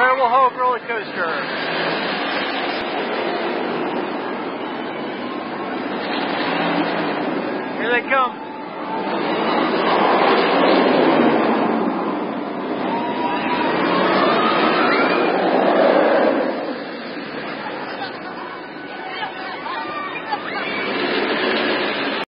Terrible Hope roller coaster. Here they come.